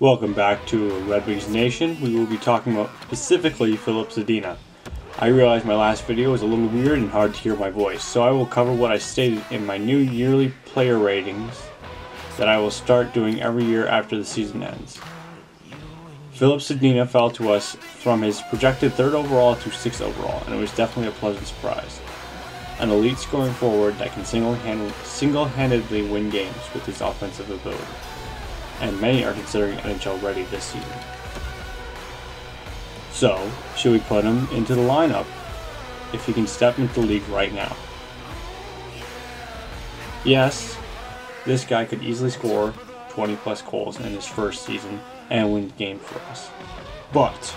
Welcome back to Red Wings Nation. We will be talking about specifically Filip Zadina. I realize my last video was a little weird and hard to hear my voice, so I will cover what I stated in my new yearly player ratings that I will start doing every year after the season ends. Filip Zadina fell to us from his projected third overall to sixth overall, and it was definitely a pleasant surprise. An elite scoring forward that can single-handedly win games with his offensive ability and many are considering NHL ready this season. So, should we put him into the lineup if he can step into the league right now? Yes, this guy could easily score 20 plus goals in his first season and win the game for us. But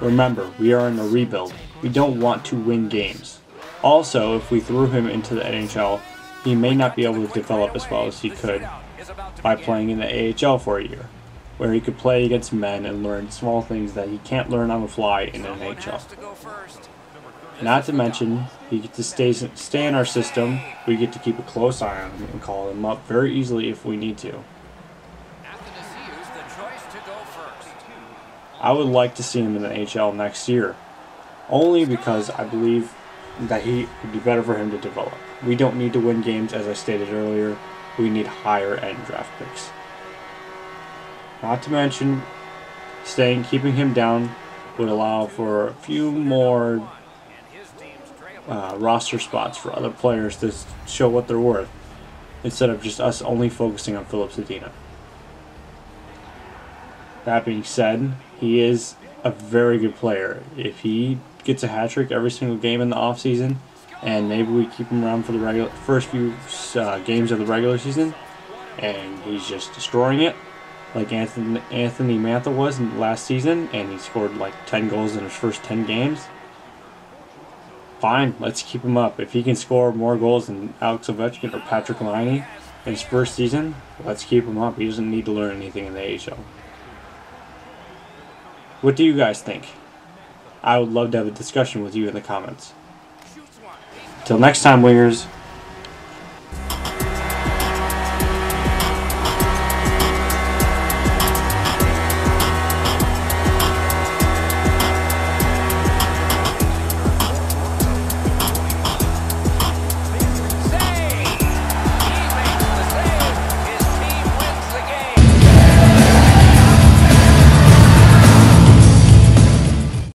remember, we are in a rebuild. We don't want to win games. Also, if we threw him into the NHL, he may not be able to develop as well as he could by playing in the AHL for a year, where he could play against men and learn small things that he can't learn on the fly in an NHL. Not to mention, he gets to stay, stay in our system, we get to keep a close eye on him and call him up very easily if we need to. I would like to see him in the NHL next year, only because I believe that he would be better for him to develop. We don't need to win games, as I stated earlier we need higher end draft picks. Not to mention, staying keeping him down would allow for a few more uh, roster spots for other players to show what they're worth, instead of just us only focusing on Filip Zadina. That being said, he is a very good player. If he gets a hat trick every single game in the offseason, and maybe we keep him around for the regular first few uh, games of the regular season, and he's just destroying it, like Anthony Anthony Mantha was in last season, and he scored like ten goals in his first ten games. Fine, let's keep him up. If he can score more goals than Alex Ovechkin or Patrik Laine in his first season, let's keep him up. He doesn't need to learn anything in the AHL. What do you guys think? I would love to have a discussion with you in the comments. Till next time, Wingers.